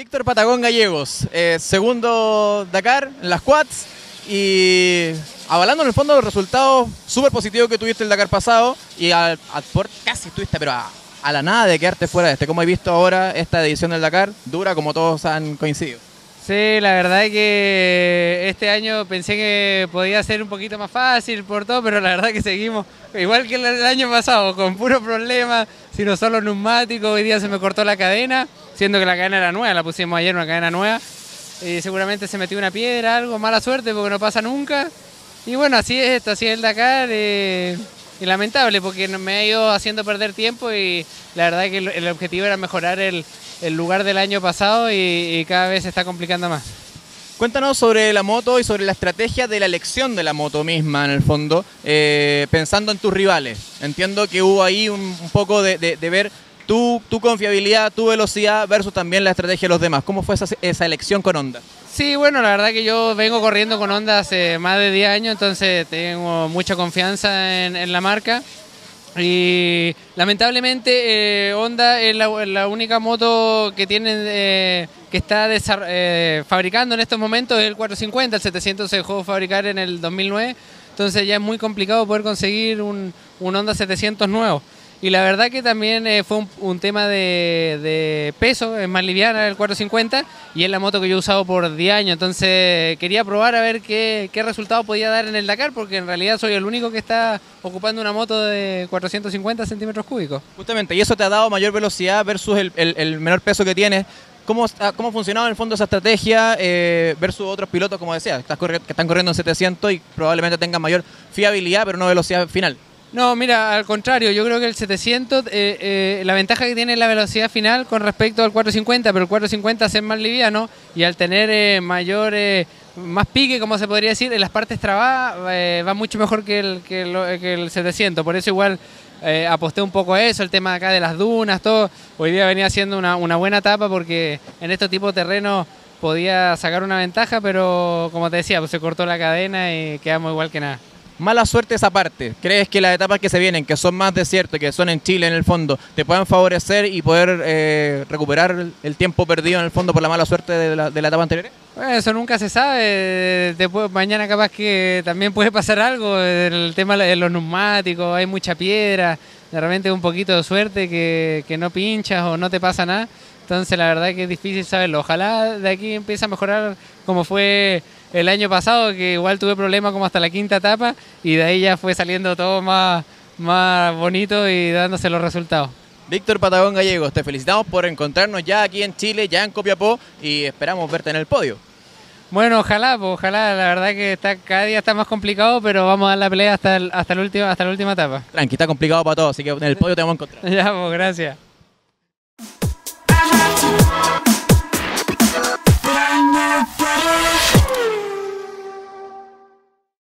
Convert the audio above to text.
Víctor Patagón Gallegos, eh, segundo Dakar en las quads y avalando en el fondo los resultados súper positivos que tuviste el Dakar pasado y al, al casi estuviste, pero a, a la nada de quedarte fuera de este. Como he visto ahora, esta edición del Dakar dura como todos han coincidido. Sí, la verdad es que este año pensé que podía ser un poquito más fácil por todo, pero la verdad que seguimos igual que el año pasado, con puro problema, sino solo neumáticos. Hoy día se me cortó la cadena, siendo que la cadena era nueva, la pusimos ayer una cadena nueva. Y seguramente se metió una piedra, algo, mala suerte porque no pasa nunca. Y bueno, así es esto, así es el Dakar. eh, y lamentable porque me ha ido haciendo perder tiempo y la verdad que el, objetivo era mejorar el, lugar del año pasado y, cada vez se está complicando más. Cuéntanos sobre la moto y sobre la estrategia de la elección de la moto misma, en el fondo, eh, pensando en tus rivales. Entiendo que hubo ahí un, poco de, de- de ver tu, tu confiabilidad, tu velocidad versus también la estrategia de los demás. ¿Cómo fue esa, esa elección con Honda? Sí, bueno, la verdad que yo vengo corriendo con Honda hace más de 10 años, entonces tengo mucha confianza en, la marca. Y lamentablemente eh, Honda es la, única moto que tiene eh, que está eh, fabricando en estos momentos es el 450, el 700 se dejó fabricar en el 2009, entonces ya es muy complicado poder conseguir un, un Honda 700 nuevo. Y la verdad que también eh, fue un, un tema de, de peso, es más liviana el 450 y es la moto que yo he usado por 10 años, entonces quería probar a ver qué, qué resultado podía dar en el Dakar porque en realidad soy el único que está ocupando una moto de 450 centímetros cúbicos. Justamente, y eso te ha dado mayor velocidad versus el, el- el menor peso que tienes. ¿Cómo, cómo ha funcionado en el fondo esa estrategia eh, versus otros pilotos, como decía, que están corriendo en 700 y probablemente tengan mayor fiabilidad, pero no velocidad final? No, mira, al contrario, yo creo que el 700, eh, eh, la ventaja que tiene es la velocidad final con respecto al 450, pero el 450 es más liviano y al tener eh, mayor, eh, más pique, como se podría decir, en las partes trabadas eh, va mucho mejor que el, que el, que el 700. Por eso igual eh, aposté un poco a eso, el tema acá de las dunas, todo. Hoy día venía haciendo una, buena etapa porque en estos tipos de terrenos podía sacar una ventaja, pero como te decía, pues se cortó la cadena y quedamos igual que nada. Mala suerte esa parte. ¿Crees que las etapas que se vienen, que son más desiertos, que son en Chile en el fondo, te puedan favorecer y poder eh, recuperar el- tiempo perdido en el fondo por la mala suerte de la, de la etapa anterior? Eso nunca se sabe. Puede- mañana capaz que también puede pasar algo. El tema de los neumáticos, hay mucha piedra. De repente un poquito de suerte que, que no pinchas o no te pasa nada. Entonces la verdad que es difícil saberlo. Ojalá de aquí empiece a mejorar como fue el año pasado, que igual tuve problemas como hasta la quinta etapa y de ahí ya fue saliendo todo más, más bonito y dándose los resultados. Víctor Patagón Gallegos, te felicitamos por encontrarnos ya aquí en Chile, ya en Copiapó, y esperamos verte en el podio. Bueno, ojalá, pues, ojalá, la verdad que está, cada día está más complicado, pero vamos a dar la pelea hasta, el- hasta, el último, hasta la última etapa. Tranqui, está complicado para todos, así que en el podio te vamos a encontrar. Ya, pues, gracias.